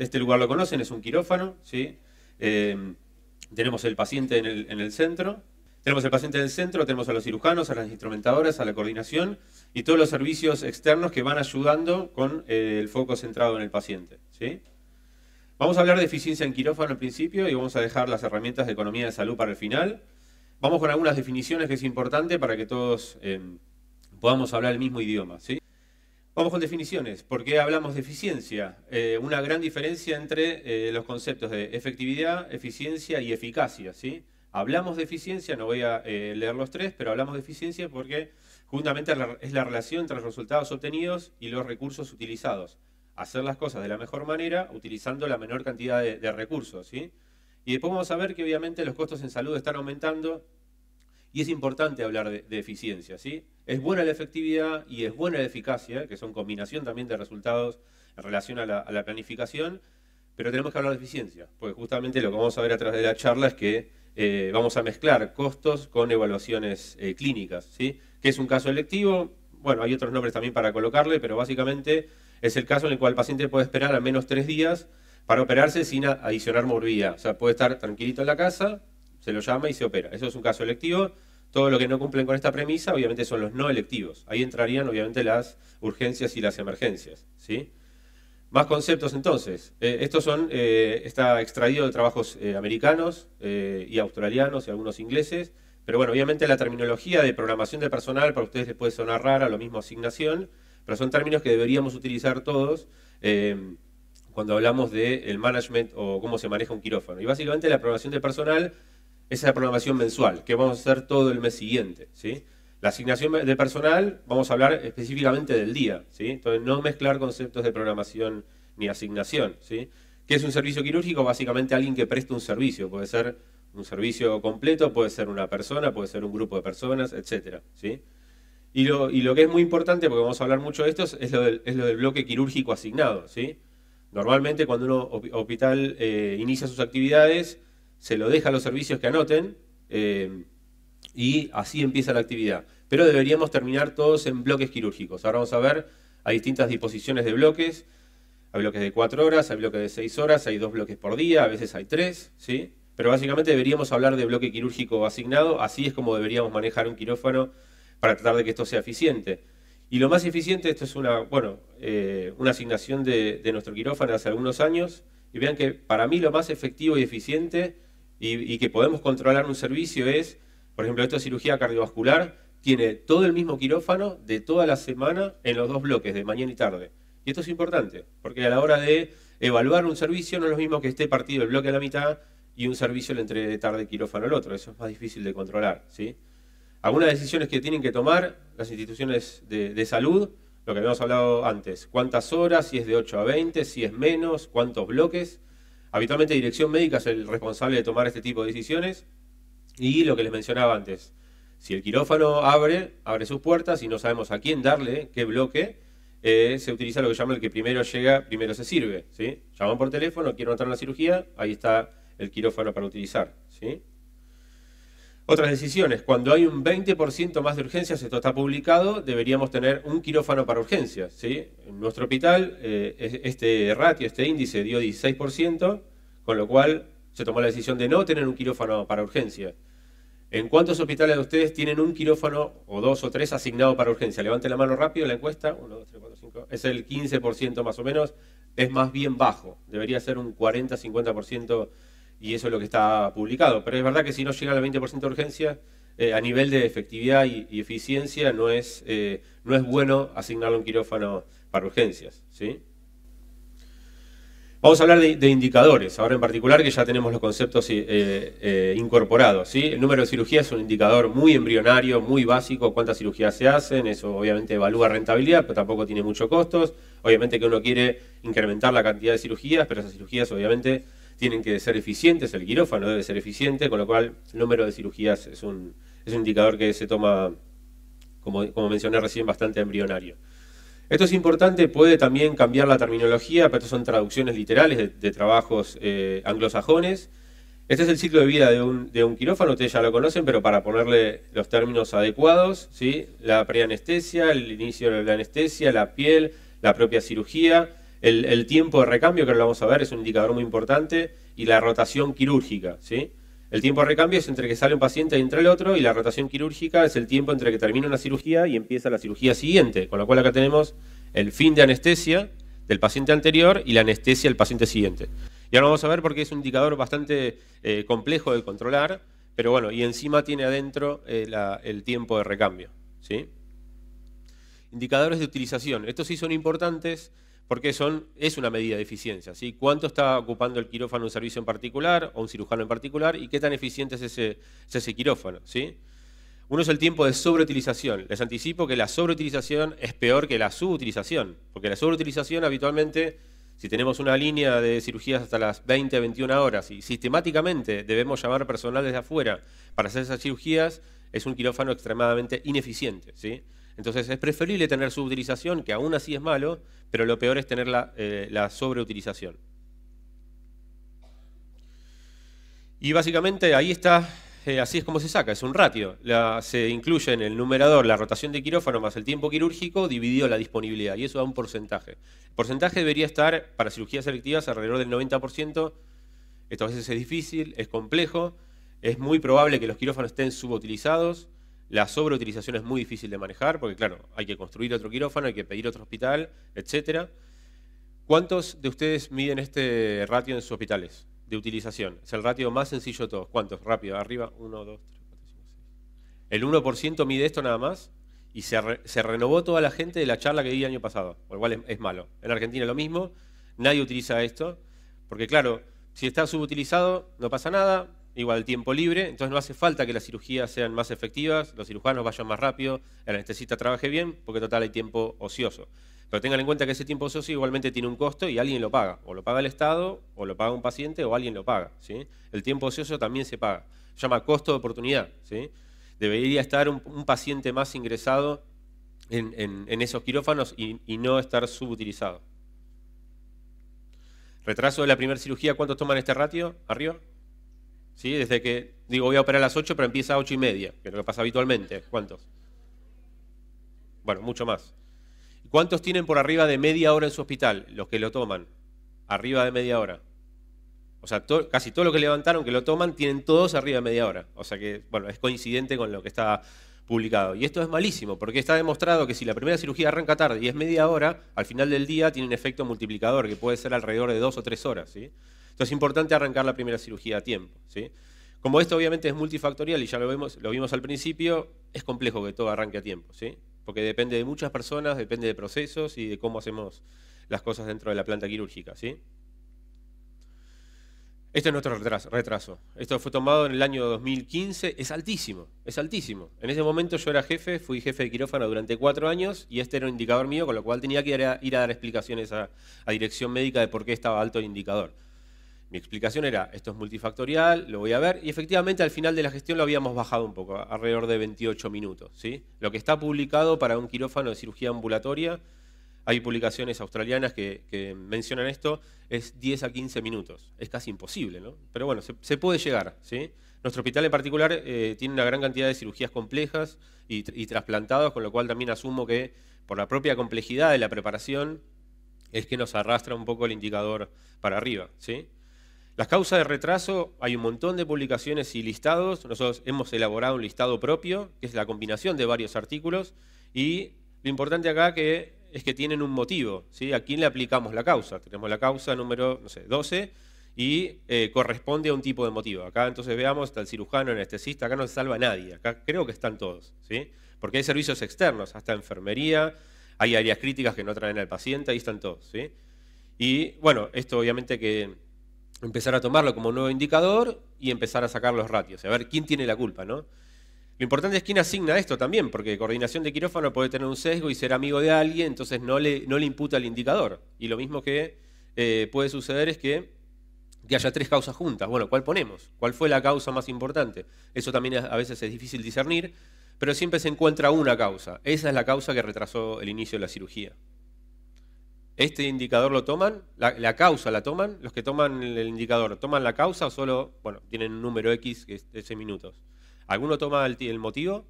este lugar lo conocen, es un quirófano, ¿sí? Eh, tenemos el paciente en el, centro, tenemos el paciente en el centro, tenemos a los cirujanos, a las instrumentadoras, a la coordinación y todos los servicios externos que van ayudando con eh, el foco centrado en el paciente. ¿sí? Vamos a hablar de eficiencia en quirófano al principio y vamos a dejar las herramientas de economía de salud para el final. Vamos con algunas definiciones que es importante para que todos eh, podamos hablar el mismo idioma. ¿sí? Vamos con definiciones. ¿Por qué hablamos de eficiencia? Eh, una gran diferencia entre eh, los conceptos de efectividad, eficiencia y eficacia. ¿sí? Hablamos de eficiencia, no voy a eh, leer los tres, pero hablamos de eficiencia porque justamente es la relación entre los resultados obtenidos y los recursos utilizados. Hacer las cosas de la mejor manera utilizando la menor cantidad de, recursos. ¿sí? Y después vamos a ver que obviamente los costos en salud están aumentando y es importante hablar de, eficiencia, ¿sí? Es buena la efectividad y es buena la eficacia, que son combinación también de resultados en relación a la, planificación, pero tenemos que hablar de eficiencia, porque justamente lo que vamos a ver a través de la charla es que eh, vamos a mezclar costos con evaluaciones eh, clínicas, ¿sí? ¿Qué es un caso electivo? Bueno, hay otros nombres también para colocarle, pero básicamente es el caso en el cual el paciente puede esperar al menos tres días para operarse sin adicionar morbidad. O sea, puede estar tranquilito en la casa, se lo llama y se opera. Eso es un caso electivo. Todo lo que no cumplen con esta premisa, obviamente, son los no electivos. Ahí entrarían, obviamente, las urgencias y las emergencias. ¿sí? Más conceptos, entonces. Eh, estos son, eh, está extraído de trabajos eh, americanos y australianos y algunos ingleses. Pero bueno, obviamente la terminología de programación de personal para ustedes les puede sonar rara, lo mismo asignación, pero son términos que deberíamos utilizar todos cuando hablamos del management o cómo se maneja un quirófano. Y básicamente la programación de personal esa es la programación mensual, que vamos a hacer todo el mes siguiente. ¿sí? La asignación de personal, vamos a hablar específicamente del día. ¿sí? Entonces, no mezclar conceptos de programación ni asignación. ¿sí? ¿Qué es un servicio quirúrgico? Básicamente alguien que presta un servicio. Puede ser un servicio completo, puede ser una persona, puede ser un grupo de personas, etc. ¿sí? Y, lo, y lo que es muy importante, porque vamos a hablar mucho de esto, es lo del, es lo del bloque quirúrgico asignado. ¿sí? Normalmente cuando un hospital eh, inicia sus actividades, se lo deja a los servicios que anoten eh, y así empieza la actividad. Pero deberíamos terminar todos en bloques quirúrgicos. Ahora vamos a ver, hay distintas disposiciones de bloques. Hay bloques de cuatro horas, hay bloques de seis horas, hay dos bloques por día, a veces hay tres, ¿sí? Pero básicamente deberíamos hablar de bloque quirúrgico asignado, así es como deberíamos manejar un quirófano para tratar de que esto sea eficiente. Y lo más eficiente, esto es una, bueno, eh, una asignación de, de nuestro quirófano hace algunos años, y vean que para mí lo más efectivo y eficiente y, que podemos controlar un servicio es, por ejemplo, esta cirugía cardiovascular tiene todo el mismo quirófano de toda la semana en los dos bloques, de mañana y tarde. Y esto es importante, porque a la hora de evaluar un servicio no es lo mismo que esté partido el bloque a la mitad y un servicio le entre tarde quirófano al otro. Eso es más difícil de controlar. ¿sí? Algunas decisiones que tienen que tomar las instituciones de, de salud, lo que habíamos hablado antes, cuántas horas, si es de 8 a 20, si es menos, cuántos bloques. Habitualmente dirección médica es el responsable de tomar este tipo de decisiones y lo que les mencionaba antes, si el quirófano abre, abre sus puertas y no sabemos a quién darle qué bloque, eh, se utiliza lo que llama el que primero llega, primero se sirve. ¿sí? Llaman por teléfono, quiero entrar en la cirugía, ahí está el quirófano para utilizar. ¿sí? Otras decisiones, cuando hay un 20% más de urgencias, esto está publicado, deberíamos tener un quirófano para urgencias. ¿sí? En nuestro hospital, eh, este ratio, este índice dio 16%, con lo cual se tomó la decisión de no tener un quirófano para urgencias. ¿En cuántos hospitales de ustedes tienen un quirófano o dos o tres asignado para urgencia? Levante la mano rápido en la encuesta. 1, 2, 3, 4, 5. Es el 15% más o menos. Es más bien bajo. Debería ser un 40-50% y eso es lo que está publicado. Pero es verdad que si no llega al 20% de urgencia, eh, a nivel de efectividad y, eficiencia no es, eh, no es bueno asignarle un quirófano para urgencias. ¿sí? Vamos a hablar de, indicadores, ahora en particular que ya tenemos los conceptos eh, incorporados. ¿sí? El número de cirugías es un indicador muy embrionario, muy básico, cuántas cirugías se hacen, eso obviamente evalúa rentabilidad, pero tampoco tiene muchos costos. Obviamente que uno quiere incrementar la cantidad de cirugías, pero esas cirugías obviamente tienen que ser eficientes, el quirófano debe ser eficiente, con lo cual el número de cirugías es un, es un indicador que se toma, como, como mencioné recién, bastante embrionario. Esto es importante, puede también cambiar la terminología, pero son traducciones literales de, trabajos eh, anglosajones. Este es el ciclo de vida de un, de un, quirófano, ustedes ya lo conocen, pero para ponerle los términos adecuados, ¿sí? la preanestesia, el inicio de la anestesia, la piel, la propia cirugía, el, tiempo de recambio, que lo vamos a ver, es un indicador muy importante, y la rotación quirúrgica. ¿sí? El tiempo de recambio es entre que sale un paciente y entra el otro, y la rotación quirúrgica es el tiempo entre que termina una cirugía y empieza la cirugía siguiente, con lo cual acá tenemos el fin de anestesia del paciente anterior y la anestesia del paciente siguiente. Y ahora vamos a ver por qué es un indicador bastante eh, complejo de controlar, pero bueno, y encima tiene adentro eh, el tiempo de recambio. ¿sí? Indicadores de utilización. Estos sí son importantes porque es una medida de eficiencia. ¿sí? ¿Cuánto está ocupando el quirófano un servicio en particular o un cirujano en particular y qué tan eficiente es ese, quirófano? Uno es el tiempo de sobreutilización. Les anticipo que la sobreutilización es peor que la subutilización, porque la sobreutilización habitualmente, si tenemos una línea de cirugías hasta las 20, 21 horas y sistemáticamente debemos llamar personal desde afuera para hacer esas cirugías, es un quirófano extremadamente ineficiente. Entonces es preferible tener subutilización, que aún así es malo, pero lo peor es tener la, eh, sobreutilización. Y básicamente ahí está, eh, así es como se saca, es un ratio. se incluye en el numerador la rotación de quirófano más el tiempo quirúrgico dividido la disponibilidad, y eso da un porcentaje. El porcentaje debería estar para cirugías selectivas alrededor del 90%. Esto a veces es difícil, es complejo, es muy probable que los quirófanos estén subutilizados. La sobreutilización es muy difícil de manejar porque, claro, hay que construir otro quirófano, hay que pedir otro hospital, etc. ¿Cuántos de ustedes miden este ratio en sus hospitales de utilización? Es el ratio más sencillo de todos. ¿Cuántos? Rápido, arriba. 1, 2, 3, 4, 5, 6. El 1% mide esto nada más y se, renovó toda la gente de la charla que di el año pasado, por lo es malo. En Argentina lo mismo, nadie utiliza esto, porque claro, si está subutilizado no pasa nada, igual tiempo libre, entonces no hace falta que las cirugías sean más efectivas, los cirujanos vayan más rápido, el anestesista trabaje bien, porque total hay tiempo ocioso. Pero tengan en cuenta que ese tiempo ocioso igualmente tiene un costo y alguien lo paga. O lo paga el Estado, o lo paga un paciente, o alguien lo paga. ¿sí? El tiempo ocioso también se paga. Se llama costo de oportunidad. ¿sí? Debería estar un, paciente más ingresado en, esos quirófanos y, y no estar subutilizado. Retraso de la primera cirugía, ¿cuántos toman este ratio? ¿Arriba? ¿Sí? Desde que digo voy a operar a las 8, pero empieza a 8 y media, que es lo que pasa habitualmente. ¿Cuántos? Bueno, mucho más. ¿Cuántos tienen por arriba de media hora en su hospital? Los que lo toman. Arriba de media hora. O sea, casi todo lo que levantaron que lo toman tienen todos arriba de media hora. O sea que, bueno, es coincidente con lo que está publicado. Y esto es malísimo, porque está demostrado que si la primera cirugía arranca tarde y es media hora, al final del día tiene un efecto multiplicador que puede ser alrededor de dos o tres horas. ¿sí? Entonces es importante arrancar la primera cirugía a tiempo. ¿sí? Como esto obviamente es multifactorial y ya lo, vemos, lo vimos al principio, es complejo que todo arranque a tiempo, ¿sí? porque depende de muchas personas, depende de procesos y de cómo hacemos las cosas dentro de la planta quirúrgica. ¿sí? Este es nuestro retraso. Esto fue tomado en el año 2015. Es altísimo, es altísimo. En ese momento yo era jefe, fui jefe de quirófano durante cuatro años y este era un indicador mío, con lo cual tenía que ir a, dar explicaciones a dirección médica de por qué estaba alto el indicador. Mi explicación era, esto es multifactorial, lo voy a ver, y efectivamente al final de la gestión lo habíamos bajado un poco, alrededor de 28 minutos. ¿sí? Lo que está publicado para un quirófano de cirugía ambulatoria, hay publicaciones australianas que, mencionan esto, es 10 a 15 minutos. Es casi imposible, ¿no? Pero bueno, se, puede llegar. ¿sí? Nuestro hospital en particular eh, tiene una gran cantidad de cirugías complejas y, y trasplantados, con lo cual también asumo que por la propia complejidad de la preparación es que nos arrastra un poco el indicador para arriba. ¿sí? Las causas de retraso, hay un montón de publicaciones y listados. Nosotros hemos elaborado un listado propio, que es la combinación de varios artículos. Y lo importante acá que es que tienen un motivo. ¿sí? ¿A quién le aplicamos la causa? Tenemos la causa número no sé, 12 y eh, corresponde a un tipo de motivo. Acá entonces veamos, está el cirujano, el anestesista, acá no se salva nadie, acá creo que están todos, ¿sí? porque hay servicios externos, hasta enfermería, hay áreas críticas que no traen al paciente, ahí están todos. ¿sí? Y bueno, esto obviamente que empezar a tomarlo como nuevo indicador y empezar a sacar los ratios, a ver quién tiene la culpa, ¿no? Lo importante es quién asigna esto también, porque coordinación de quirófano puede tener un sesgo y ser amigo de alguien, entonces no le, no le imputa el indicador. Y lo mismo que eh, puede suceder es que, que, haya tres causas juntas. Bueno, ¿cuál ponemos? ¿Cuál fue la causa más importante? Eso también a veces es difícil discernir, pero siempre se encuentra una causa. Esa es la causa que retrasó el inicio de la cirugía. ¿Este indicador lo toman? La, causa la toman? ¿Los que toman el indicador toman la causa o solo, bueno, tienen un número X que es minutos? ¿Alguno toma el, motivo?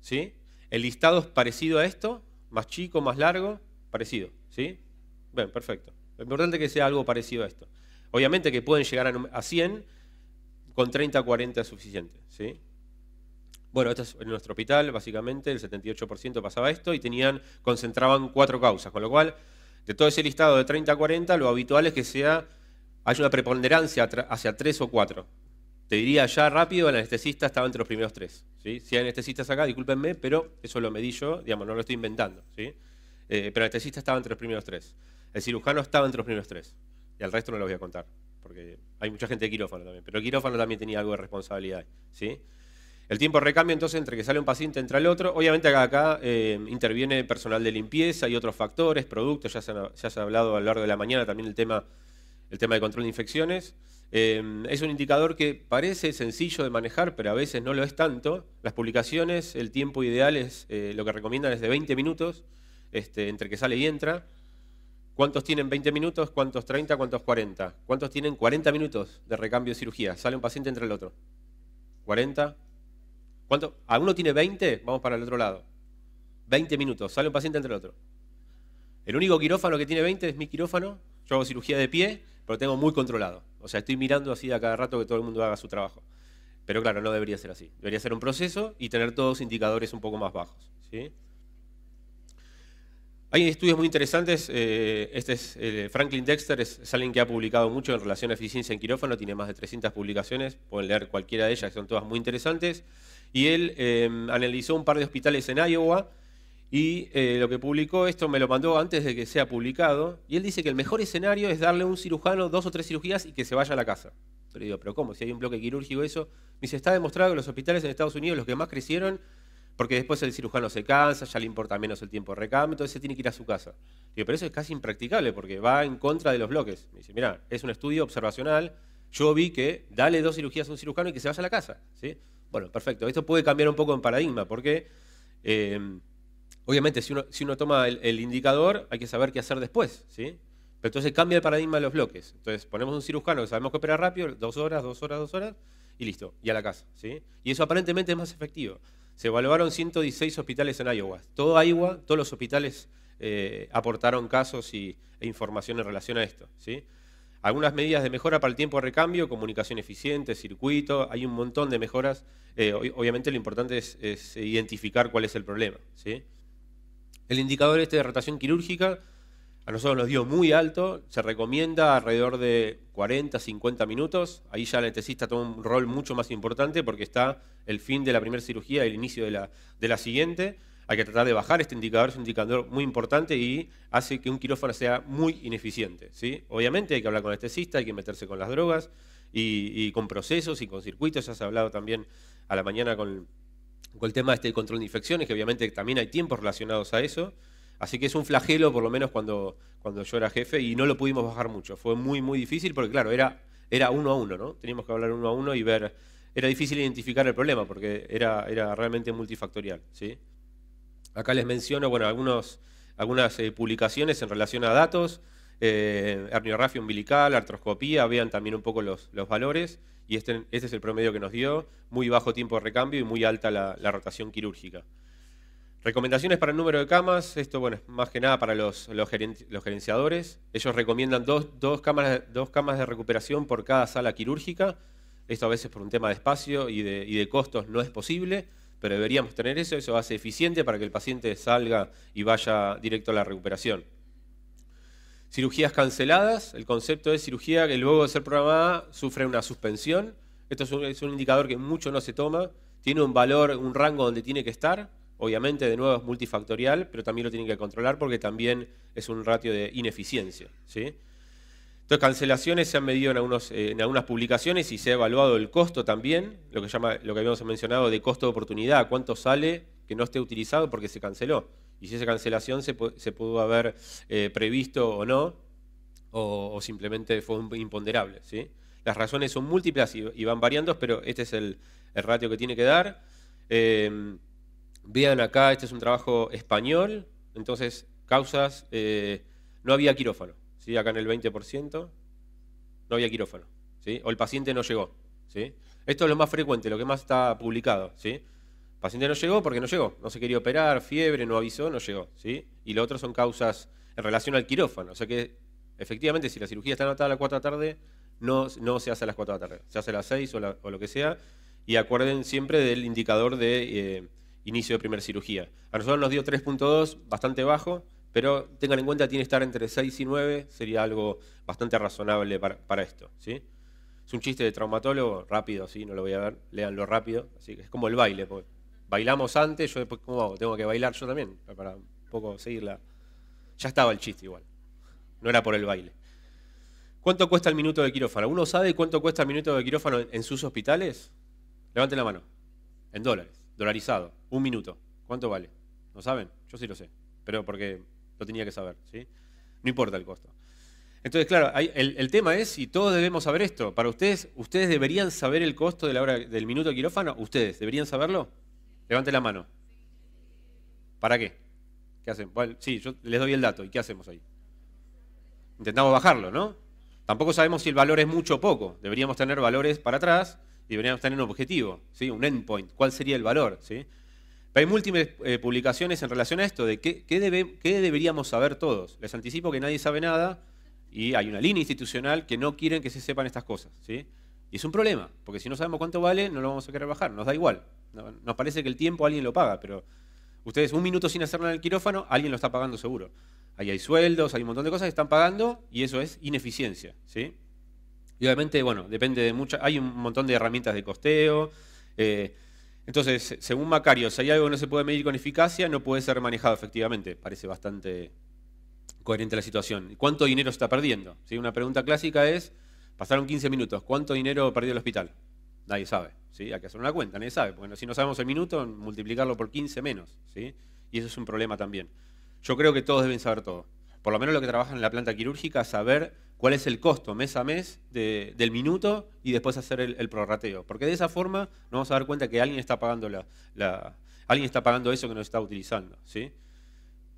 ¿Sí? ¿El listado es parecido a esto? ¿Más chico, más largo? Parecido, ¿sí? Bien, perfecto. Lo importante es que sea algo parecido a esto. Obviamente que pueden llegar a 100, con 30 40 es suficiente. ¿sí? Bueno, esto es en nuestro hospital, básicamente, el 78% pasaba esto y tenían, concentraban cuatro causas, con lo cual, de todo ese listado de 30 a 40, lo habitual es que sea, haya una preponderancia hacia tres o cuatro. Te diría ya rápido, el anestesista estaba entre los primeros tres. Si hay anestesistas acá, discúlpenme, pero eso lo medí yo, digamos, no lo estoy inventando. ¿sí? Eh, pero el anestesista estaba entre los primeros tres. El cirujano estaba entre los primeros tres. Y al resto no lo voy a contar, porque hay mucha gente de quirófano también. Pero el quirófano también tenía algo de responsabilidad. ¿sí? El tiempo de recambio, entonces, entre que sale un paciente entra el otro. Obviamente acá, eh, interviene personal de limpieza y otros factores, productos, ya se, ha, hablado a lo largo de la mañana también el tema, el tema de control de infecciones. Eh, es un indicador que parece sencillo de manejar, pero a veces no lo es tanto. Las publicaciones, el tiempo ideal es, eh, lo que recomiendan es de 20 minutos, este, entre que sale y entra. ¿Cuántos tienen 20 minutos? ¿Cuántos 30? ¿Cuántos 40? ¿Cuántos tienen 40 minutos de recambio de cirugía? Sale un paciente entre el otro. ¿40? ¿Cuánto? ¿A uno tiene 20? Vamos para el otro lado. 20 minutos, sale un paciente entre el otro. El único quirófano que tiene 20 es mi quirófano. Yo hago cirugía de pie, pero tengo muy controlado. O sea, estoy mirando así a cada rato que todo el mundo haga su trabajo. Pero claro, no debería ser así. Debería ser un proceso y tener todos indicadores un poco más bajos. ¿sí? Hay estudios muy interesantes. Eh, este es eh, Franklin Dexter, es, alguien que ha publicado mucho en relación a eficiencia en quirófano, tiene más de 300 publicaciones, pueden leer cualquiera de ellas, son todas muy interesantes y él em, analizó un par de hospitales en Iowa y eh, lo que publicó, esto me lo mandó antes de que sea publicado, y él dice que el mejor escenario es darle a un cirujano dos o tres cirugías y que se vaya a la casa. Pero digo, ¿pero cómo? Si hay un bloque quirúrgico eso. Me dice, está demostrado que los hospitales en Estados Unidos, los que más crecieron, porque después el cirujano se cansa, ya le importa menos el tiempo de recambio, entonces se tiene que ir a su casa. Digo, pero eso es casi impracticable porque va en contra de los bloques. Me dice, mira, es un estudio observacional, yo vi que dale dos cirugías a un cirujano y que se vaya a la casa. ¿sí? Bueno, perfecto. Esto puede cambiar un poco en paradigma, porque eh, obviamente si uno, toma el, indicador, hay que saber qué hacer después, ¿sí? Pero entonces cambia el paradigma de los bloques. Entonces ponemos un cirujano que sabemos que opera rápido, dos horas, dos horas, dos horas, y listo, y a la casa, ¿sí? Y eso aparentemente es más efectivo. Se evaluaron 116 hospitales en Iowa. Todo Iowa, todos los hospitales eh, aportaron casos y, e información en relación a esto, ¿sí? Algunas medidas de mejora para el tiempo de recambio, comunicación eficiente, circuito, hay un montón de mejoras. Eh, obviamente lo importante es, identificar cuál es el problema. ¿sí? El indicador este de rotación quirúrgica a nosotros nos dio muy alto, se recomienda alrededor de 40, 50 minutos. Ahí ya el anestesista toma un rol mucho más importante porque está el fin de la primera cirugía y el inicio de la, de la siguiente hay que tratar de bajar este indicador, es un indicador muy importante y hace que un quirófano sea muy ineficiente. ¿sí? Obviamente hay que hablar con el anestesista, hay que meterse con las drogas y, con procesos y con circuitos, ya se ha hablado también a la mañana con, el tema de este control de infecciones, que obviamente también hay tiempos relacionados a eso. Así que es un flagelo, por lo menos cuando, cuando yo era jefe, y no lo pudimos bajar mucho. Fue muy, muy difícil porque, claro, era, era uno a uno, ¿no? Teníamos que hablar uno a uno y ver... Era difícil identificar el problema porque era, era realmente multifactorial, ¿sí? Acá les menciono algunos, algunas eh, publicaciones en relación a datos, eh, herniorrafia umbilical, artroscopía, vean también un poco los, valores, y este, este, es el promedio que nos dio, muy bajo tiempo de recambio y muy alta la, rotación quirúrgica. Recomendaciones para el número de camas, esto bueno, más que nada para los, los, gerenciadores. Ellos recomiendan dos, dos, camas, dos camas de recuperación por cada sala quirúrgica. Esto a veces por un tema de espacio y de, y de costos no es posible pero deberíamos tener eso, eso hace eficiente para que el paciente salga y vaya directo a la recuperación. Cirugías canceladas, el concepto de cirugía que luego de ser programada sufre una suspensión. Esto es un, indicador que mucho no se toma, tiene un valor, un rango donde tiene que estar, obviamente de nuevo es multifactorial, pero también lo tienen que controlar porque también es un ratio de ineficiencia. ¿sí? Entonces, cancelaciones se han medido eh, en, algunas publicaciones y se ha evaluado el costo también, lo que, llama, lo que habíamos mencionado de costo de oportunidad, cuánto sale que no esté utilizado porque se canceló. Y si esa cancelación se, pudo haber eh, previsto o no, o, simplemente fue imponderable. Las razones son múltiples y, van variando, pero este es el, ratio que tiene que dar. Em, vean acá, este es un trabajo español, entonces causas, eh, no había quirófano. ¿Sí? acá en el 20%, no había quirófano, ¿sí? o el paciente no llegó. ¿sí? Esto es lo más frecuente, lo que más está publicado. ¿sí? El paciente no llegó porque no llegó, no se quería operar, fiebre, no avisó, no llegó. ¿sí? Y lo otro son causas en relación al quirófano. O sea que, efectivamente, si la cirugía está anotada a las 4 de la tarde, no, no se hace a las 4 de la tarde, se hace a las 6 o, lo que sea. Y acuerden siempre del indicador de eh, inicio de primera cirugía. A nosotros nos dio 3.2, bastante bajo, pero tengan en cuenta, tiene que estar entre 6 y 9, sería algo bastante razonable para, esto. ¿sí? Es un chiste de traumatólogo, rápido, ¿sí? no lo voy a ver, léanlo rápido. Así que es como el baile, bailamos antes, yo después, ¿cómo hago? Tengo que bailar yo también, para un poco seguirla. Ya estaba el chiste igual, no era por el baile. ¿Cuánto cuesta el minuto de quirófano? ¿Uno sabe cuánto cuesta el minuto de quirófano en sus hospitales? Levanten la mano. En dólares, dolarizado, un minuto. ¿Cuánto vale? ¿No saben? Yo sí lo sé, pero porque lo tenía que saber, ¿sí? No importa el costo. Entonces, claro, el, tema es si todos debemos saber esto. Para ustedes, ¿ustedes deberían saber el costo de la hora del minuto de quirófano? ¿Ustedes deberían saberlo? Levante la mano. ¿Para qué? ¿Qué hacen? sí, yo les doy el dato. ¿Y qué hacemos ahí? Intentamos bajarlo, ¿no? Tampoco sabemos si el valor es mucho o poco. Deberíamos tener valores para atrás y deberíamos tener un objetivo, ¿sí? un endpoint. ¿Cuál sería el valor? ¿sí? Hay múltiples eh, publicaciones en relación a esto, de qué, deberíamos saber todos. Les anticipo que nadie sabe nada y hay una línea institucional que no quieren que se sepan estas cosas. ¿sí? Y es un problema, porque si no sabemos cuánto vale, no lo vamos a querer bajar, nos da igual. Nos parece que el tiempo alguien lo paga, pero ustedes un minuto sin hacerlo en el quirófano, alguien lo está pagando seguro. Ahí hay sueldos, hay un montón de cosas que están pagando y eso es ineficiencia. ¿sí? Y obviamente, bueno, depende de muchas, hay un montón de herramientas de costeo. Eh, entonces, según Macario, si hay algo que no se puede medir con eficacia, no puede ser manejado efectivamente. Parece bastante coherente la situación. ¿Cuánto dinero está perdiendo? Una pregunta clásica es, pasaron 15 minutos, ¿cuánto dinero perdió el hospital? Nadie sabe. ¿sí? Hay que hacer una cuenta, nadie sabe. Porque si no sabemos el minuto, multiplicarlo por 15 menos. ¿sí? Y eso es un problema también. Yo creo que todos deben saber todo. Por lo menos lo que trabajan en la planta quirúrgica, saber cuál es el costo mes a mes del minuto y después hacer el, prorrateo. Porque de esa forma nos vamos a dar cuenta que alguien está pagando, alguien está pagando eso que nos está utilizando. ¿sí?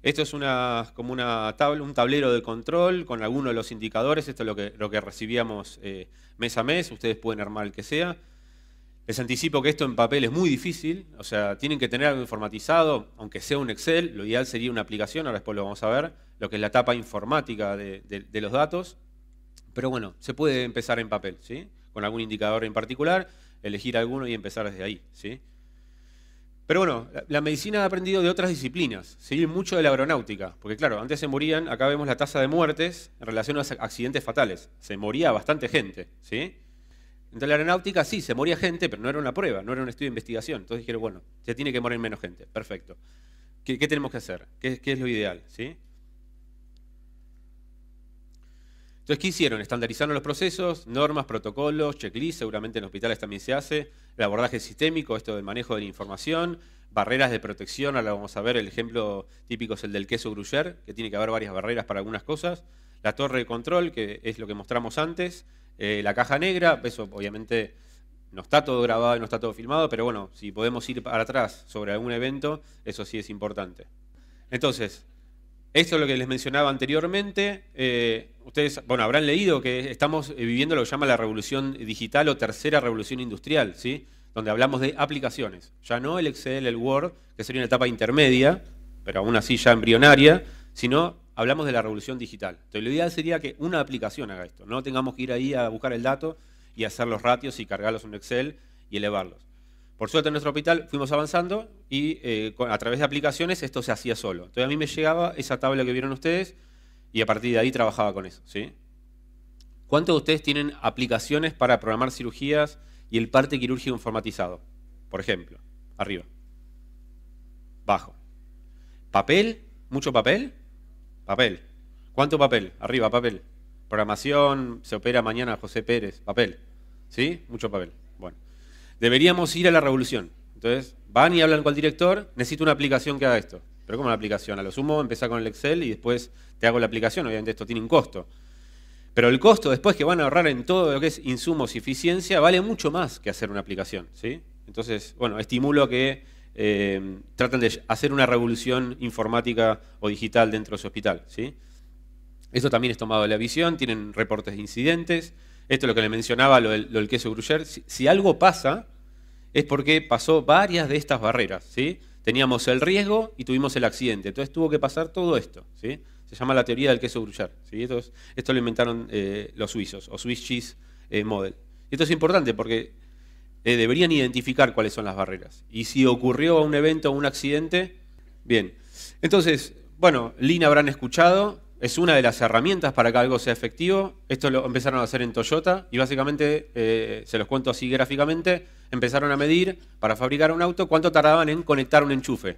Esto es una, como una tabla, un tablero de control con algunos de los indicadores. Esto es lo que, lo que recibíamos eh, mes a mes. Ustedes pueden armar el que sea. Les anticipo que esto en papel es muy difícil, o sea, tienen que tener algo informatizado, aunque sea un Excel, lo ideal sería una aplicación, ahora después lo vamos a ver, lo que es la etapa informática de los datos. Pero bueno, se puede empezar en papel, ¿sí? Con algún indicador en particular, elegir alguno y empezar desde ahí, ¿sí? Pero bueno, la, medicina ha aprendido de otras disciplinas, ¿sí? mucho de la aeronáutica, porque claro, antes se morían, acá vemos la tasa de muertes en relación a los accidentes fatales, se moría bastante gente, ¿sí? Entonces la aeronáutica sí, se moría gente, pero no era una prueba, no era un estudio de investigación. Entonces dijeron, bueno, ya tiene que morir menos gente, perfecto. ¿Qué, tenemos que hacer? ¿Qué, ¿Qué, es lo ideal? ¿sí? Entonces, ¿qué hicieron? Estandarizaron los procesos, normas, protocolos, checklists, seguramente en hospitales también se hace, el abordaje sistémico, esto del manejo de la información, barreras de protección, ahora vamos a ver, el ejemplo típico es el del queso gruyère, que tiene que haber varias barreras para algunas cosas, la torre de control, que es lo que mostramos antes, eh, la caja negra, eso obviamente no está todo grabado no está todo filmado, pero bueno, si podemos ir para atrás sobre algún evento, eso sí es importante. Entonces, esto es lo que les mencionaba anteriormente. Eh, ustedes, bueno, habrán leído que estamos eh, viviendo lo que llama la revolución digital o tercera revolución industrial, ¿sí? Donde hablamos de aplicaciones. Ya no el Excel, el Word, que sería una etapa intermedia, pero aún así ya embrionaria, sino hablamos de la revolución digital. Entonces, lo ideal sería que una aplicación haga esto. No tengamos que ir ahí a buscar el dato y hacer los ratios y cargarlos en Excel y elevarlos. Por suerte en nuestro hospital fuimos avanzando y eh, a través de aplicaciones esto se hacía solo. Entonces a mí me llegaba esa tabla que vieron ustedes y a partir de ahí trabajaba con eso. ¿Cuántos de ustedes tienen aplicaciones para programar cirugías y el parte quirúrgico informatizado? Por ejemplo, arriba. Bajo. ¿Papel? ¿Mucho papel? Papel. ¿Cuánto papel? Arriba, papel. Programación, se opera mañana José Pérez, papel. ¿Sí? Mucho papel. Deberíamos ir a la revolución. Entonces, van y hablan con el director, necesito una aplicación que haga esto. Pero ¿cómo una aplicación? A lo sumo, empezar con el Excel y después te hago la aplicación. Obviamente esto tiene un costo. Pero el costo después que van a ahorrar en todo lo que es insumos y eficiencia vale mucho más que hacer una aplicación. ¿sí? Entonces, bueno, estimulo que eh, traten de hacer una revolución informática o digital dentro de su hospital. ¿sí? Esto también es tomado de la visión, tienen reportes de incidentes. Esto es lo que le mencionaba, lo del, queso gruyère. si, algo pasa, es porque pasó varias de estas barreras. ¿sí? Teníamos el riesgo y tuvimos el accidente. Entonces tuvo que pasar todo esto. ¿sí? Se llama la teoría del queso gruyère. ¿sí? Esto, lo inventaron eh, los suizos, o Swiss Cheese eh, Model. Esto es importante porque eh, deberían identificar cuáles son las barreras. Y si ocurrió un evento o un accidente, bien. Entonces, bueno, Lean habrán escuchado, es una de las herramientas para que algo sea efectivo. Esto lo empezaron a hacer en Toyota y básicamente, eh, se los cuento así gráficamente, empezaron a medir para fabricar un auto cuánto tardaban en conectar un enchufe.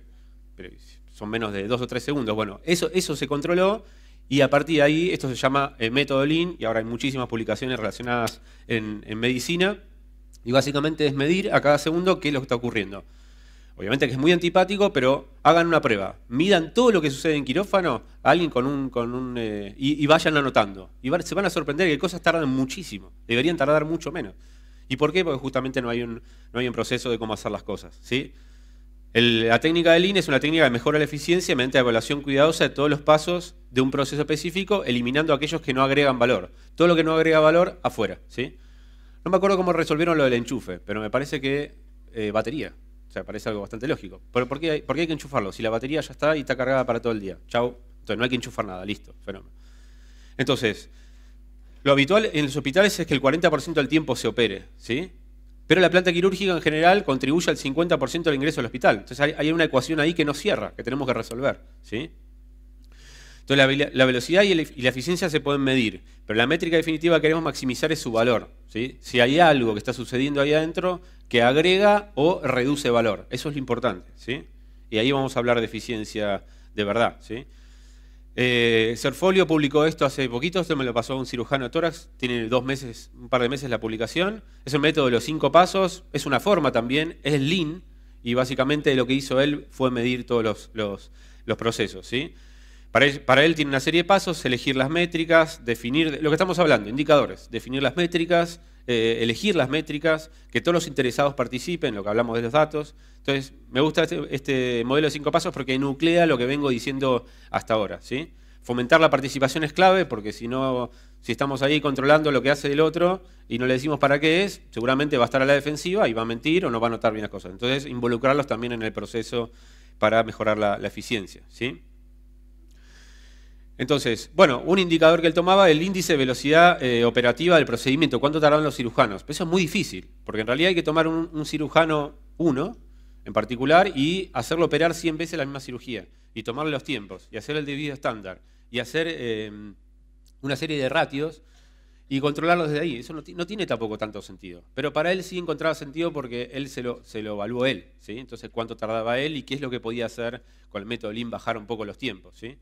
son menos de dos o tres segundos. Bueno, eso, eso se controló y a partir de ahí, esto se llama el método Lean y ahora hay muchísimas publicaciones relacionadas en, en medicina. Y básicamente es medir a cada segundo qué es lo que está ocurriendo. Obviamente que es muy antipático, pero hagan una prueba. Midan todo lo que sucede en quirófano alguien con un... Eh, y, vayan anotando. Y se van a sorprender que cosas tardan muchísimo. Deberían tardar mucho menos. ¿Y por qué? Porque justamente no hay un, no hay un proceso de cómo hacer las cosas. ¿sí? la técnica de Lean es una técnica que mejora la eficiencia mediante la evaluación cuidadosa de todos los pasos de un proceso específico, eliminando aquellos que no agregan valor. Todo lo que no agrega valor, afuera. ¿sí? No me acuerdo cómo resolvieron lo del enchufe, pero me parece que eh, batería. Sea, parece algo bastante lógico. ¿Pero por qué, hay, hay que enchufarlo? Si la batería ya está y está cargada para todo el día. Chau. Entonces no hay que enchufar nada, listo, fenómeno. Entonces, lo habitual en los hospitales es que el 40% del tiempo se opere, ¿sí? Pero la planta quirúrgica en general contribuye al 50% del ingreso al hospital. Entonces hay, hay, una ecuación ahí que no cierra, que tenemos que resolver, ¿sí? Entonces la, velocidad y, la eficiencia se pueden medir, pero la métrica definitiva que queremos maximizar es su valor. Si hay algo que está sucediendo ahí adentro que agrega o reduce valor, eso es lo importante. ¿sí? Y ahí vamos a hablar de eficiencia de verdad. ¿sí? Eh, Serfolio publicó esto hace poquito, esto me lo pasó un cirujano de tórax, tiene dos meses, un par de meses la publicación. Es un método de los cinco pasos, es una forma también, es lean, y básicamente lo que hizo él fue medir todos los, los, los procesos. ¿sí? Para él, tiene una serie de pasos, elegir las métricas, definir, lo que estamos hablando, indicadores, definir las métricas, eh, elegir las métricas, que todos los interesados participen, lo que hablamos de los datos. Entonces, me gusta este, este, modelo de cinco pasos porque nuclea lo que vengo diciendo hasta ahora. ¿sí? Fomentar la participación es clave porque si no, si estamos ahí controlando lo que hace el otro y no le decimos para qué es, seguramente va a estar a la defensiva y va a mentir o no va a notar bien las cosas. Entonces, involucrarlos también en el proceso para mejorar la, la eficiencia. ¿sí? Entonces, bueno, un indicador que él tomaba, el índice de velocidad eh, operativa del procedimiento, cuánto tardan los cirujanos. eso es muy difícil, porque en realidad hay que tomar un, cirujano, uno en particular, y hacerlo operar 100 veces la misma cirugía, y tomarle los tiempos, y hacer el debido estándar, y hacer em, una serie de ratios, y controlarlos desde ahí. Eso no, tiene tampoco tanto sentido. Pero para él sí encontraba sentido porque él se lo, se lo evaluó él. ¿sí? Entonces, cuánto tardaba él y qué es lo que podía hacer con el método Lean, bajar un poco los tiempos. ¿sí?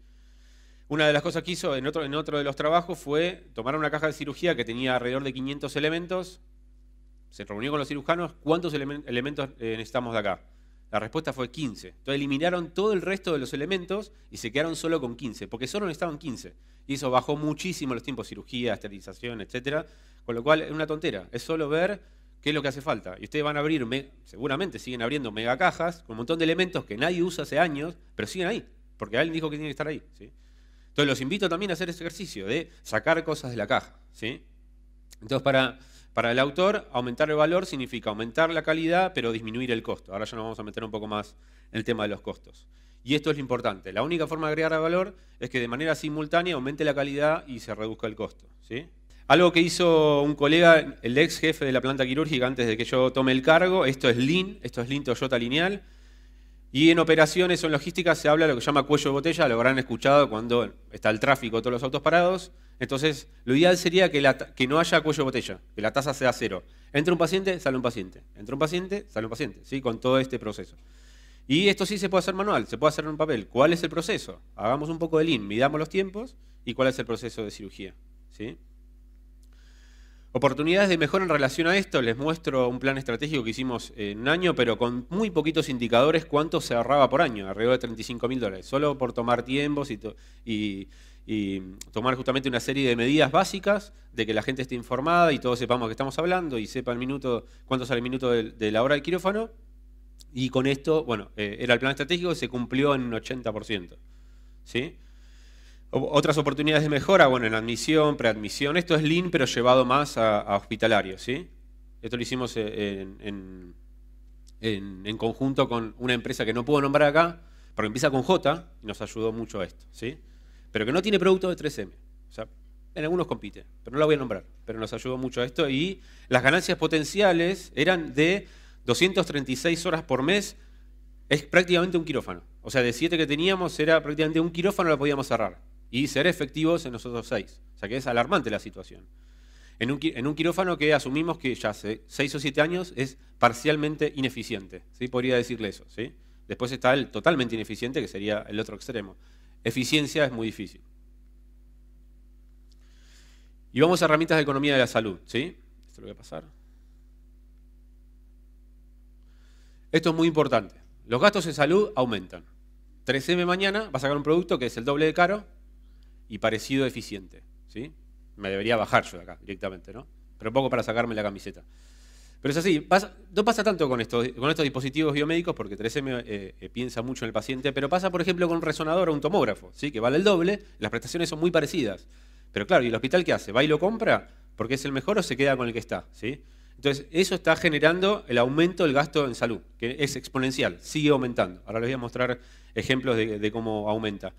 Una de las cosas que hizo en otro, de los trabajos fue tomar una caja de cirugía que tenía alrededor de 500 elementos, se reunió con los cirujanos, ¿cuántos elementos eh, necesitamos de acá? La respuesta fue 15. Entonces eliminaron todo el resto de los elementos y se quedaron solo con 15, porque solo necesitaban 15. Y eso bajó muchísimo los tiempos de cirugía, esterilización, etc. Con lo cual es una tontera, es solo ver qué es lo que hace falta. Y ustedes van a abrir, seguramente siguen abriendo mega cajas con un montón de elementos que nadie usa hace años, pero siguen ahí, porque alguien dijo que tienen que estar ahí. ¿sí? Entonces los invito también a hacer ese ejercicio de sacar cosas de la caja. ¿sí? Entonces para, para el autor, aumentar el valor significa aumentar la calidad, pero disminuir el costo. Ahora ya nos vamos a meter un poco más en el tema de los costos. Y esto es lo importante. La única forma de agregar valor es que de manera simultánea aumente la calidad y se reduzca el costo. ¿sí? Algo que hizo un colega, el ex jefe de la planta quirúrgica antes de que yo tome el cargo, esto es Lean, esto es Lean Toyota lineal. Y en operaciones o en logística se habla de lo que se llama cuello de botella, lo habrán escuchado cuando está el tráfico, todos los autos parados. Entonces, lo ideal sería que, no haya cuello de botella, que la tasa sea cero. Entra un paciente, sale un paciente. Entra un paciente, sale un paciente, ¿sí? con todo este proceso. Y esto sí se puede hacer manual, se puede hacer en un papel. ¿Cuál es el proceso? Hagamos un poco de lean, midamos los tiempos y cuál es el proceso de cirugía. ¿sí? Oportunidades de mejora en relación a esto, les muestro un plan estratégico que hicimos en un año, pero con muy poquitos indicadores, cuánto se ahorraba por año, alrededor de 35 mil dólares, solo por tomar tiempos y, tomar justamente una serie de medidas básicas de que la gente esté informada y todos sepamos que estamos hablando y sepa el minuto, cuánto sale el minuto de, la hora del quirófano. Y con esto, bueno, eh, era el plan estratégico y se cumplió en un 80%. ¿sí? Otras oportunidades de mejora, bueno, en admisión, preadmisión. Esto es Lean, pero llevado más a, hospitalario, ¿sí? Esto lo hicimos en, conjunto con una empresa que no puedo nombrar acá, pero empieza con J y nos ayudó mucho a esto, ¿sí? pero que no tiene producto de 3M. O sea, en algunos compite, pero no la voy a nombrar, pero nos ayudó mucho a esto. Y las ganancias potenciales eran de 236 horas por mes, es prácticamente un quirófano. O sea, de 7 que teníamos era prácticamente un quirófano, la podíamos cerrar. Y ser efectivos en nosotros 6. O sea que es alarmante la situación. En un, quirófano que asumimos que ya hace 6 o 7 años es parcialmente ineficiente. ¿sí? Podría decirle eso. ¿sí? Después está el totalmente ineficiente, que sería el otro extremo. Eficiencia es muy difícil. Y vamos a herramientas de economía de la salud. ¿sí? Esto lo voy a pasar. Esto es muy importante. Los gastos en salud aumentan. 3M mañana va a sacar un producto que es el doble de caro y parecido eficiente. ¿sí? Me debería bajar yo de acá directamente, ¿no? Pero poco para sacarme la camiseta. Pero es así, no pasa tanto con estos dispositivos biomédicos, porque 3M eh, eh, piensa mucho en el paciente, pero pasa, por ejemplo, con un resonador o un tomógrafo, ¿sí? que vale el doble, las prestaciones son muy parecidas. Pero claro, ¿y el hospital qué hace? ¿Va y lo compra porque es el mejor o se queda con el que está? ¿sí? Entonces, eso está generando el aumento del gasto en salud, que es exponencial, sigue aumentando. Ahora les voy a mostrar ejemplos de, cómo aumenta.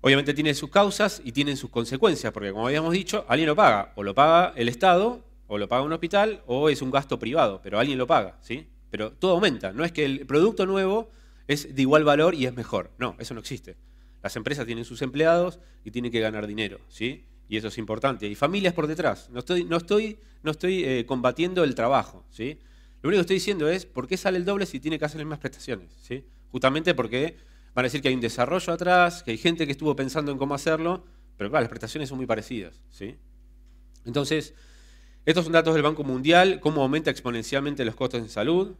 Obviamente tiene sus causas y tiene sus consecuencias, porque como habíamos dicho, alguien lo paga, o lo paga el Estado, o lo paga un hospital, o es un gasto privado, pero alguien lo paga, ¿sí? Pero todo aumenta, no es que el producto nuevo es de igual valor y es mejor, no, eso no existe. Las empresas tienen sus empleados y tienen que ganar dinero, ¿sí? Y eso es importante. Y familias por detrás. No estoy, no estoy, no estoy eh, combatiendo el trabajo, ¿sí? Lo único que estoy diciendo es, ¿por qué sale el doble si tiene que hacer las mismas prestaciones? ¿sí? Justamente porque van a decir que hay un desarrollo atrás, que hay gente que estuvo pensando en cómo hacerlo, pero claro, las prestaciones son muy parecidas, ¿sí? Entonces, estos son datos del Banco Mundial, cómo aumenta exponencialmente los costos en salud.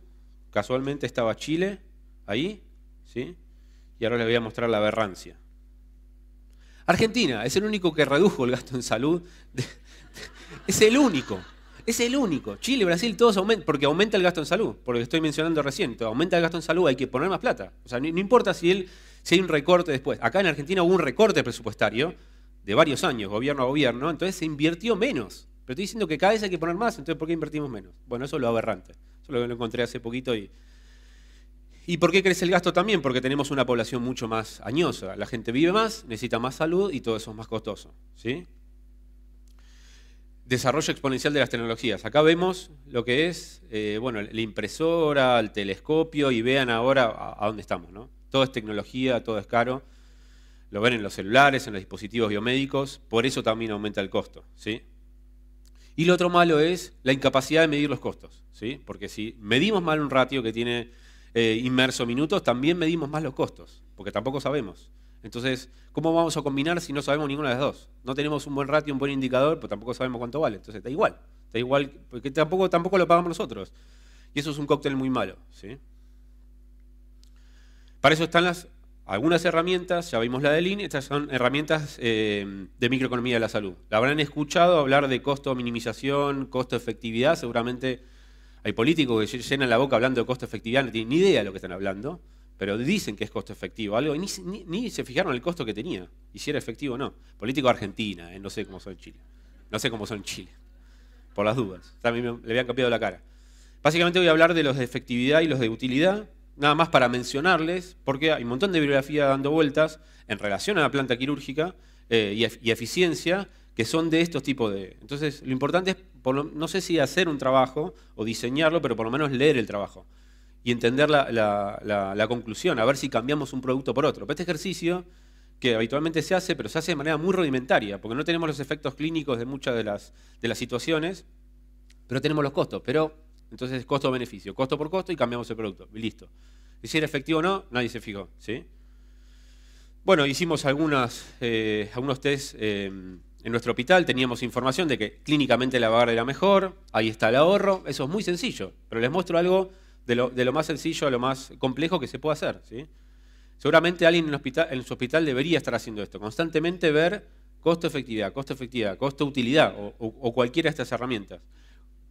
Casualmente estaba Chile ahí, ¿sí? Y ahora les voy a mostrar la aberrancia. Argentina es el único que redujo el gasto en salud. es el único. Es el único. Chile, Brasil, todos aumentan, porque aumenta el gasto en salud, por lo que estoy mencionando recién. Aumenta el gasto en salud, hay que poner más plata. O sea, no, importa si, él, hay un recorte después. Acá en Argentina hubo un recorte presupuestario de varios años, gobierno a gobierno, entonces se invirtió menos. Pero estoy diciendo que cada vez hay que poner más, entonces ¿por qué invertimos menos? Bueno, eso es lo aberrante. Eso lo encontré hace poquito y, ¿Y por qué crece el gasto también? Porque tenemos una población mucho más añosa. La gente vive más, necesita más salud y todo eso es más costoso. ¿sí? Desarrollo exponencial de las tecnologías. Acá vemos lo que es eh, bueno, la impresora, el telescopio y vean ahora a, dónde estamos. ¿no? Todo es tecnología, todo es caro. Lo ven en los celulares, en los dispositivos biomédicos. Por eso también aumenta el costo. ¿sí? Y lo otro malo es la incapacidad de medir los costos. ¿sí? Porque si medimos mal un ratio que tiene eh, inmerso minutos, también medimos más los costos, porque tampoco sabemos. Entonces, ¿cómo vamos a combinar si no sabemos ninguna de las dos? No tenemos un buen ratio, un buen indicador, pero tampoco sabemos cuánto vale. Entonces, está igual. Está igual, porque tampoco, tampoco lo pagamos nosotros. Y eso es un cóctel muy malo. ¿sí? Para eso están las, algunas herramientas, ya vimos la de Lean, estas son herramientas eh, de microeconomía de la salud. La habrán escuchado hablar de costo minimización, costo efectividad, seguramente hay políticos que llenan la boca hablando de costo efectividad, no tienen ni idea de lo que están hablando, pero dicen que es costo efectivo algo y ni, se fijaron el costo que tenía, y si era efectivo o no. Político de Argentina, eh, no sé cómo son en Chile. No sé cómo son en Chile, por las dudas. También le habían cambiado la cara. Básicamente voy a hablar de los de efectividad y los de utilidad, nada más para mencionarles, porque hay un montón de bibliografía dando vueltas en relación a la planta quirúrgica eh, y eficiencia, que son de estos tipos de... Entonces, lo importante es, no sé si hacer un trabajo o diseñarlo, pero por lo menos leer el trabajo y entender la, conclusión, a ver si cambiamos un producto por otro. Pero este ejercicio, que habitualmente se hace, pero se hace de manera muy rudimentaria, porque no tenemos los efectos clínicos de muchas de las, situaciones, pero tenemos los costos. Pero, entonces, costo-beneficio, costo por costo y cambiamos el producto. Y listo. Y si era efectivo o no, nadie se fijó. ¿sí? Bueno, hicimos algunas, eh, algunos test eh, en nuestro hospital, teníamos información de que clínicamente la barra era mejor, ahí está el ahorro, eso es muy sencillo, pero les muestro algo de lo, más sencillo a lo más complejo que se puede hacer. ¿sí? Seguramente alguien en, su hospital debería estar haciendo esto, constantemente ver costo-efectividad, costo-efectividad, costo-utilidad o, o, cualquiera de estas herramientas.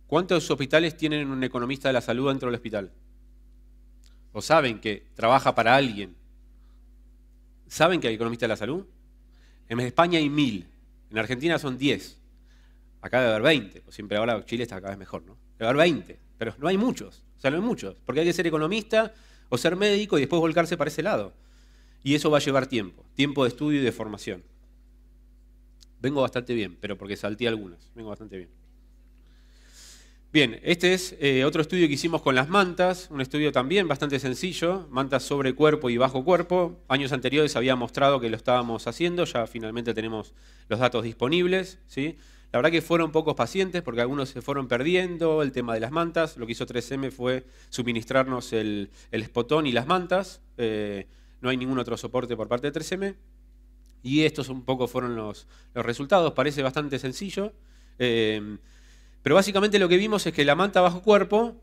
¿Cuántos hospitales tienen un economista de la salud dentro del hospital? ¿O saben que trabaja para alguien ¿Saben que hay economistas de la salud? En España hay mil, en Argentina son diez. Acá debe haber 20, o siempre ahora Chile está cada vez mejor, ¿no? Debe haber 20, pero no hay muchos, hay muchos, porque hay que ser economista o ser médico y después volcarse para ese lado. y eso va a llevar tiempo, tiempo de estudio y de formación. Vengo bastante bien, pero porque salté algunas, vengo bastante bien. Bien, este es eh, otro estudio que hicimos con las mantas, un estudio también bastante sencillo, mantas sobre cuerpo y bajo cuerpo. Años anteriores había mostrado que lo estábamos haciendo, ya finalmente tenemos los datos disponibles. ¿sí? La verdad que fueron pocos pacientes porque algunos se fueron perdiendo el tema de las mantas. Lo que hizo 3M fue suministrarnos el, el spotón y las mantas. Eh, no hay ningún otro soporte por parte de 3M. Y estos un poco fueron los, resultados. Parece bastante sencillo. Eh, pero básicamente lo que vimos es que la manta bajo cuerpo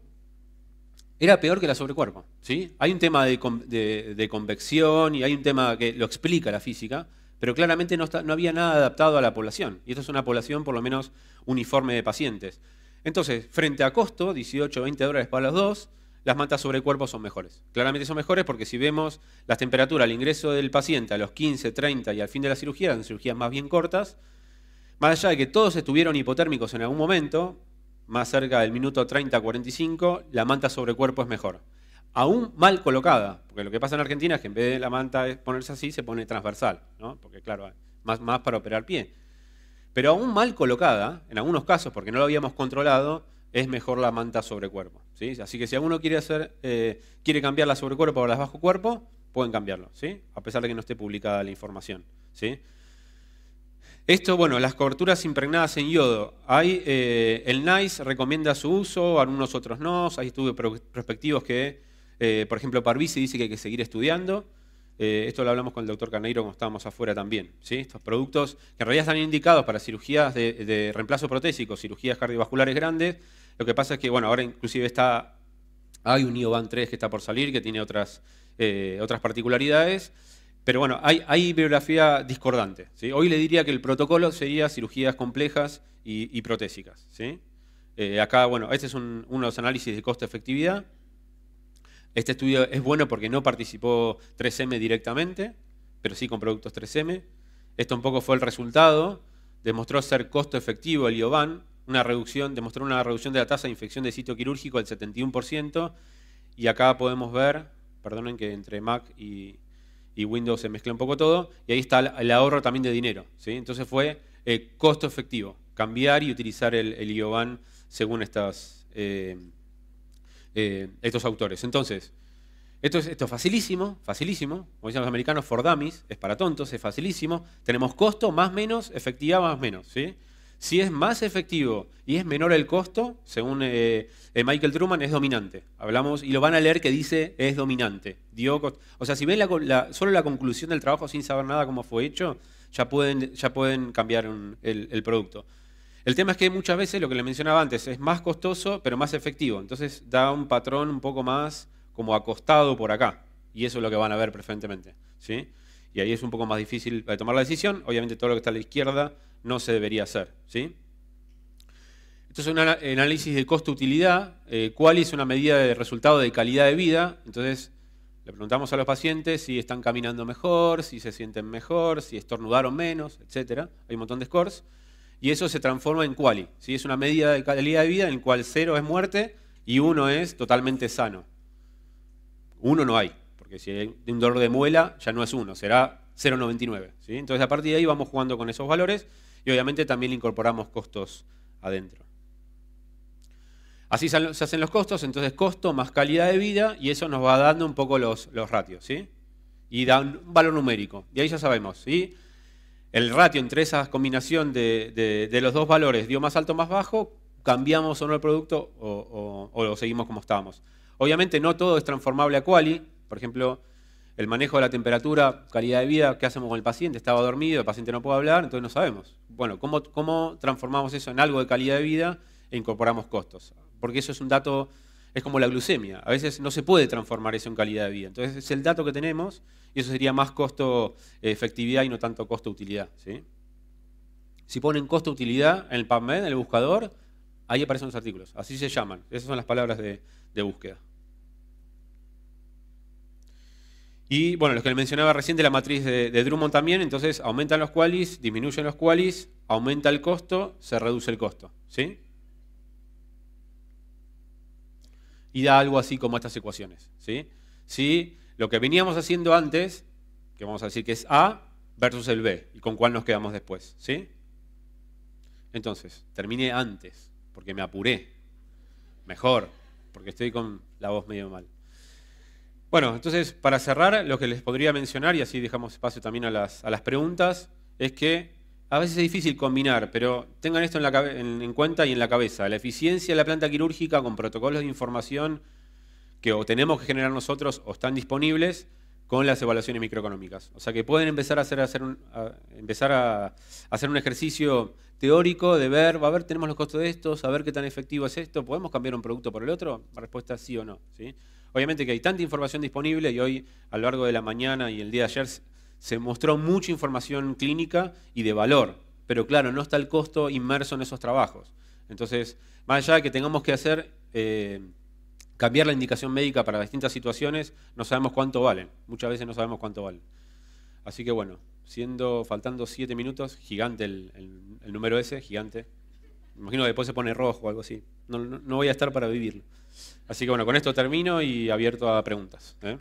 era peor que la sobrecuerpo. ¿sí? Hay un tema de, convección y hay un tema que lo explica la física, pero claramente no, había nada adaptado a la población. Y esto es una población por lo menos uniforme de pacientes. Entonces, frente a costo, 18 20 dólares para los dos, las mantas sobre cuerpo son mejores. Claramente son mejores porque si vemos las temperaturas al ingreso del paciente a los 15, 30 y al fin de la cirugía, en cirugías más bien cortas, más allá de que todos estuvieron hipotérmicos en algún momento, más cerca del minuto 30-45, la manta sobre cuerpo es mejor. Aún mal colocada, porque lo que pasa en Argentina es que en vez de la manta ponerse así, se pone transversal, ¿no? porque claro, más, más para operar pie. Pero aún mal colocada, en algunos casos, porque no lo habíamos controlado, es mejor la manta sobre cuerpo. ¿sí? Así que si alguno quiere, hacer, eh, quiere cambiar la sobre cuerpo por las bajo cuerpo, pueden cambiarlo, ¿sí? a pesar de que no esté publicada la información. ¿sí? Esto, bueno, las coberturas impregnadas en yodo. Hay, eh, el NICE recomienda su uso, algunos otros no. Hay estudios prospectivos que, eh, por ejemplo, Parvisi dice que hay que seguir estudiando. Eh, esto lo hablamos con el doctor Carneiro cuando estábamos afuera también. ¿sí? Estos productos que en realidad están indicados para cirugías de, reemplazo protésico, cirugías cardiovasculares grandes. Lo que pasa es que, bueno, ahora inclusive está, hay un IOBAN 3 que está por salir, que tiene otras, otras particularidades. Pero bueno, hay, bibliografía discordante. Hoy le diría que el protocolo sería cirugías complejas y, protésicas. Eh, acá, bueno, este es uno de los análisis de costo-efectividad. Este estudio es bueno porque no participó 3M directamente, pero sí con productos 3M. Esto un poco fue el resultado. Demostró ser costo efectivo el IOVAN, una reducción, demostró una reducción de la tasa de infección de sitio quirúrgico del 71%. Y acá podemos ver, perdonen que entre Mac y, Windows se mezcla un poco todo, y ahí está el ahorro también de dinero. ¿sí? Entonces fue eh, costo efectivo, cambiar y utilizar el, el IOBAN según estas, eh, eh, estos autores. Entonces, esto es, esto facilísimo, facilísimo, como dicen los americanos, for dummies, es para tontos, es facilísimo. Tenemos costo más menos, efectividad más menos. ¿sí? Si es más efectivo y es menor el costo, según eh, eh, Michael Truman, es dominante. Hablamos y lo van a leer que dice es dominante. o sea, si ven solo la conclusión del trabajo sin saber nada cómo fue hecho, ya pueden, ya pueden cambiar el, producto. El tema es que muchas veces, lo que le mencionaba antes, es más costoso, pero más efectivo. Entonces da un patrón un poco más como acostado por acá. Y eso es lo que van a ver preferentemente. ¿sí? Y ahí es un poco más difícil de tomar la decisión. Obviamente todo lo que está a la izquierda no se debería hacer. ¿sí? Esto es un análisis de costo-utilidad. Eh, ¿Cuál es una medida de resultado de calidad de vida? Entonces, le preguntamos a los pacientes si están caminando mejor, si se sienten mejor, si estornudaron menos, etc. Hay un montón de scores. Y eso se transforma en quali. ¿sí? Es una medida de calidad de vida en la cual cero es muerte y uno es totalmente sano. Uno no hay, porque si hay un dolor de muela ya no es uno, será 0,99. ¿sí? Entonces a partir de ahí vamos jugando con esos valores y obviamente también incorporamos costos adentro. Así se hacen los costos, entonces costo más calidad de vida y eso nos va dando un poco los, los ratios, ¿sí? Y da un valor numérico. Y ahí ya sabemos, ¿sí? El ratio entre esa combinación de, los dos valores dio más alto o más bajo, cambiamos o no el producto o, o, lo seguimos como estábamos. Obviamente no todo es transformable a quali, por ejemplo, el manejo de la temperatura, calidad de vida, ¿qué hacemos con el paciente? Estaba dormido, el paciente no puede hablar, entonces no sabemos. Bueno, ¿cómo, ¿cómo transformamos eso en algo de calidad de vida e incorporamos costos? Porque eso es un dato, es como la glucemia. A veces no se puede transformar eso en calidad de vida. Entonces es el dato que tenemos y eso sería más costo-efectividad y no tanto costo-utilidad. ¿sí? Si ponen costo-utilidad en el PubMed, en el buscador, ahí aparecen los artículos. Así se llaman. Esas son las palabras de búsqueda. Y bueno, lo que le mencionaba recién de la matriz de, Drummond también, entonces aumentan los qualis, disminuyen los qualis, aumenta el costo, se reduce el costo. ¿Sí? Y da algo así como estas ecuaciones. ¿sí? Si lo que veníamos haciendo antes que vamos a decir que es A versus el B, y con cuál nos quedamos después. ¿sí? Entonces, terminé antes, porque me apuré. Mejor, porque estoy con la voz medio mal. Bueno, entonces, para cerrar, lo que les podría mencionar, y así dejamos espacio también a las, a las preguntas, es que a veces es difícil combinar, pero tengan esto en, cuenta y en la cabeza. La eficiencia de la planta quirúrgica con protocolos de información que o tenemos que generar nosotros o están disponibles con las evaluaciones microeconómicas. O sea que pueden empezar a hacer, hacer un, empezar a hacer un ejercicio teórico de ver, a ver, tenemos los costos de esto, saber qué tan efectivo es esto, ¿podemos cambiar un producto por el otro? La respuesta es sí o no. ¿sí? Obviamente que hay tanta información disponible y hoy a lo largo de la mañana y el día de ayer se mostró mucha información clínica y de valor, pero claro, no está el costo inmerso en esos trabajos. Entonces, más allá de que tengamos que hacer, eh, cambiar la indicación médica para distintas situaciones, no sabemos cuánto valen. Muchas veces no sabemos cuánto valen. Así que bueno, siendo, faltando siete minutos, gigante el, número ese, gigante. Me imagino que después se pone rojo o algo así. No, voy a estar para vivirlo. Así que bueno, con esto termino y abierto a preguntas. ¿eh?